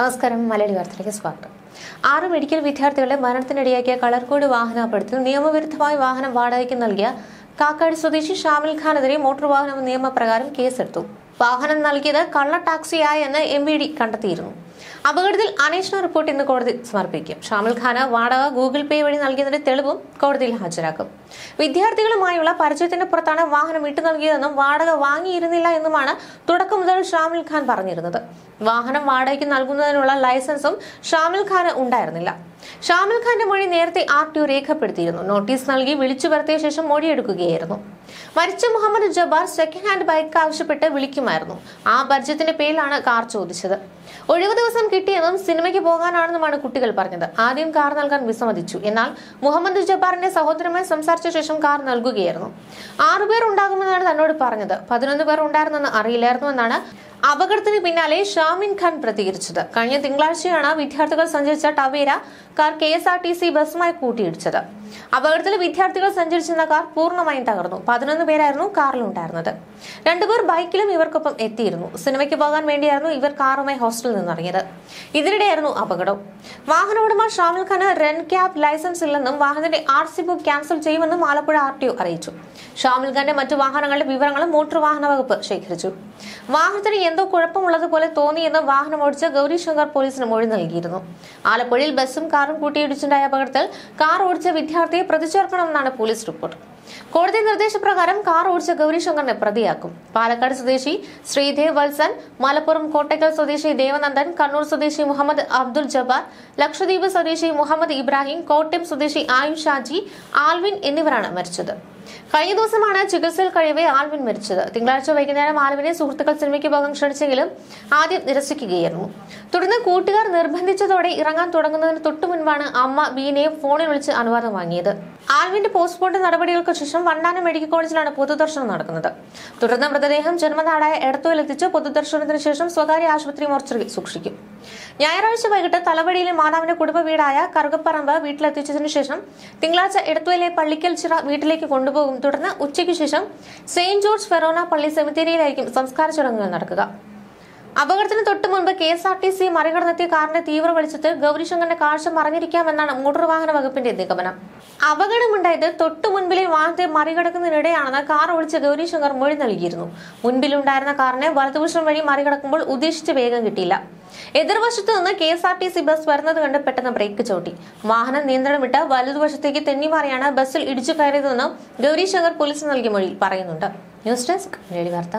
നമസ്കാരം. മലയാളി വാർത്തയിലേക്ക് സ്വാഗതം. ആറ് മെഡിക്കൽ വിദ്യാർത്ഥികളെ മരണത്തിനിടയാക്കിയ കളർകോട് വാഹനാപകടത്തിൽ നിയമവിരുദ്ധമായി വാഹനം വാടകയ്ക്ക് നൽകിയ കാക്കാട് സ്വദേശി ഷാമിൽ ഖാനെതിരെ മോട്ടോർ വാഹന നിയമപ്രകാരം കേസെടുത്തു. വാഹനം നൽകിയത് കള്ള ടാക്സിയായെന്ന് എം വി ഡി കണ്ടെത്തിയിരുന്നു. അപകടത്തിൽ അന്വേഷണ റിപ്പോർട്ട് ഇന്ന് കോടതി സമർപ്പിക്കും. ഷാമിൽ ഖാന് വാടക ഗൂഗിൾ പേ വഴി നൽകിയതിന്റെ തെളിവും കോടതിയിൽ ഹാജരാക്കും. വിദ്യാർത്ഥികളുമായുള്ള പരിചയത്തിന്റെ പുറത്താണ് വാഹനം വിട്ടു നൽകിയതെന്നും വാടക വാങ്ങിയിരുന്നില്ല എന്നുമാണ് തുടക്കം മുതൽ ഷാമിൽ ഖാൻ പറഞ്ഞിരുന്നത്. വാഹനം വാടകയ്ക്ക് നൽകുന്നതിനുള്ള ലൈസൻസും ഷാമിൽ ഖാന് ഉണ്ടായിരുന്നില്ല. ഷാമിൽ ഖാന്റെ മൊഴി നേരത്തെ ആർ ടി രേഖപ്പെടുത്തിയിരുന്നു. നോട്ടീസ് നൽകി വിളിച്ചു വരുത്തിയ ശേഷം മൊഴിയെടുക്കുകയായിരുന്നു. മരിച്ച Muhammad Jabar second hand bike ആവശ്യപ്പെട്ട് വിളിക്കുമായിരുന്നു. ആ പരിചയത്തിന്റെ പേരിലാണ് കാർ ചോദിച്ചത്. ഒഴിവു ദിവസം കിട്ടിയതും സിനിമയ്ക്ക് പോകാനാണെന്നുമാണ് കുട്ടികൾ പറഞ്ഞത്. ആദ്യം കാർ നൽകാൻ വിസമ്മതിച്ചു. എന്നാൽ മുഹമ്മദ് ജബ്ബാറിന്റെ സഹോദരമായി സംസാരിച്ച ശേഷം കാർ നൽകുകയായിരുന്നു. ആറുപേർ ഉണ്ടാകുമെന്നാണ് തന്നോട് പറഞ്ഞത്. പതിനൊന്ന് പേർ ഉണ്ടായിരുന്നെന്ന് അറിയില്ലായിരുന്നു എന്നാണ് അപകടത്തിന് പിന്നാലെ ഷാമിൻ ഖാൻ പ്രതികരിച്ചത്. കഴിഞ്ഞ തിങ്കളാഴ്ചയാണ് വിദ്യാർത്ഥികൾ സഞ്ചരിച്ച Tavera car K S R T C ബസുമായി കൂട്ടിയിടിച്ചത്. അപകടത്തിൽ വിദ്യാർത്ഥികൾ സഞ്ചരിച്ചിരുന്ന കാർ പൂർണമായും തകർന്നു. പതിനൊന്ന് പേരായിരുന്നു കാറിലുണ്ടായിരുന്നത്. രണ്ടുപേർ ബൈക്കിലും ഇവർക്കൊപ്പം എത്തിയിരുന്നു. സിനിമയ്ക്ക് പോകാൻ വേണ്ടിയായിരുന്നു ഇവർ കാറുമായി ഹോസ്റ്റലിൽ നിന്നിറങ്ങിയത്. ഇതിനിടെയായിരുന്നു അപകടം. വാഹന ഉടമ ഷാമിൽ ഖാന് റെൻ ക്യാബ് ലൈസൻസ് ഇല്ലെന്നും വാഹനത്തിന്റെ ആർ സി ബുക്ക് ക്യാൻസൽ ചെയ്യുമെന്നും ആലപ്പുഴ ആർ ടി ഒ അറിയിച്ചു. ഷാമിൽ ഖാന്റെ മറ്റു വാഹനങ്ങളുടെ വിവരങ്ങളും മോട്ടോർ വാഹന വകുപ്പ് ശേഖരിച്ചു. വാഹനത്തിന് എന്തോ കുഴപ്പമുള്ളതുപോലെ തോന്നിയെന്ന് വാഹനം ഓടിച്ച ഗൗരിശങ്കർ പോലീസിന് മൊഴി നൽകിയിരുന്നു. ആലപ്പുഴയിൽ ബസ്സും കാറും കൂട്ടിയിടിച്ചുണ്ടായ അപകടത്തിൽ കാർ ഓടിച്ച വിദ്യാർത്ഥിയെ പ്രതിചേർക്കണമെന്നാണ് പോലീസ് റിപ്പോർട്ട്. കോടതി നിർദ്ദേശപ്രകാരം കാർ ഓടിച്ച ഗൗരിശങ്കറിനെ പ്രതിയാക്കും. പാലക്കാട് സ്വദേശി ശ്രീദേവ് വത്സൻ മലപ്പുറം കോട്ടയ്ക്കൽ സ്വദേശി ദേവനന്ദൻ കണ്ണൂർ സ്വദേശി മുഹമ്മദ് അബ്ദുൽ ജബ്ബാർ ലക്ഷദ്വീപ് സ്വദേശി മുഹമ്മദ് ഇബ്രാഹിം കോട്ടയം സ്വദേശി ആയുഷ് ഷാജി ആൽവിൻ എന്നിവരാണ് മരിച്ചത്. കഴിഞ്ഞ ദിവസമാണ് ചികിത്സയിൽ കഴിയവേ ആൽവിൻ മരിച്ചത്. തിങ്കളാഴ്ച വൈകുന്നേരം ആൽവിനെ സുഹൃത്തുക്കൾ സിനിമയ്ക്ക് പോകാൻ ക്ഷണിച്ചെങ്കിലും ആദ്യം നിരസിക്കുകയായിരുന്നു. തുടർന്ന് കൂട്ടുകാർ നിർബന്ധിച്ചതോടെ ഇറങ്ങാൻ തുടങ്ങുന്നതിന് തൊട്ടു മുൻപാണ് അമ്മ ബീനയെ ഫോണിൽ വിളിച്ച് അനുവാദം വാങ്ങിയത്. ആൽവിന്റെ പോസ്റ്റ്മോർട്ടം നടപടികൾക്ക് ശേഷം വണ്ടാനം മെഡിക്കൽ കോളേജിലാണ് പൊതുദർശനം നടക്കുന്നത്. തുടർന്ന് മൃതദേഹം ജന്മനാടായ എടത്തുവിലെത്തിച്ച് പൊതുദർശനത്തിന് ശേഷം സ്വകാര്യ ആശുപത്രി മോർച്ചറിയിൽ സൂക്ഷിക്കും. ഞായറാഴ്ച വൈകിട്ട് തലവടിയിലെ മാതാവിന്റെ കുടുംബ വീടായ കറുകപ്പറമ്പ് വീട്ടിലെത്തിച്ചതിനു ശേഷം തിങ്കളാഴ്ച എടത്തുവിലെ പള്ളിക്കൽ ചിറ വീട്ടിലേക്ക് കൊണ്ടുപോകും. തുടർന്ന് ഉച്ചയ്ക്ക് ശേഷം സെയിന്റ് ജോർജ് ഫെറോണ പള്ളി സെമിത്തേരിയിലായിരിക്കും സംസ്കാര ചടങ്ങുകൾ നടക്കുക. അപകടത്തിന് തൊട്ടു മുൻപ് K S R T C മറികടന്നെത്തിയ കാറിന്റെ തീവ്ര വെളിച്ചത്തിൽ ഗൗരിശങ്കറിന്റെ കാഴ്ച മറിഞ്ഞിരിക്കാമെന്നാണ് മോട്ടോർ വാഹന വകുപ്പിന്റെ നിഗമനം. അപകടമുണ്ടായത് തൊട്ടു മുൻപിലെ വാഹനത്തെ മറികടക്കുന്നതിനിടെയാണെന്ന് കാർ ഓടിച്ച ഗൗരിശങ്കർ മൊഴി നൽകിയിരുന്നു. മുൻപിലുണ്ടായിരുന്ന കാറിനെ വലതുവശം വഴി മറികടക്കുമ്പോൾ ഉദ്ദേശിച്ച വേഗം കിട്ടിയില്ല. എതിർവശത്തു നിന്ന് K S R T C bus വരുന്നത് കണ്ട് പെട്ടെന്ന് ബ്രേക്ക് ചവിട്ടി. വാഹനം നിയന്ത്രണം വിട്ട് വലതുവശത്തേക്ക് തെന്നിമാറിയാണ് ബസ്സിൽ ഇടിച്ചു കയറിയതെന്ന് ഗൗരിശങ്കർ പോലീസിന് നൽകിയ മൊഴിയിൽ പറയുന്നുണ്ട്. ന്യൂസ് ഡെസ്ക് വാർത്ത